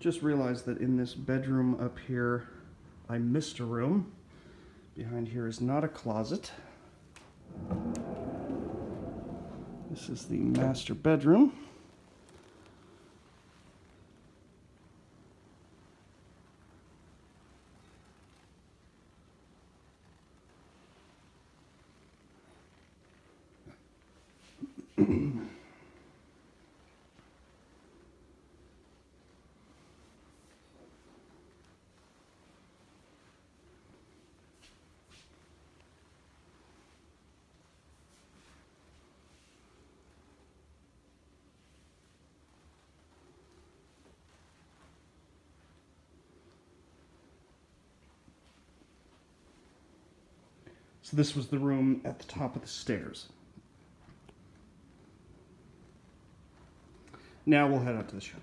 Just realized that in this bedroom up here, I missed a room. Behind here is not a closet. This is the master bedroom. So this was the room at the top of the stairs. Now we'll head out to the shop.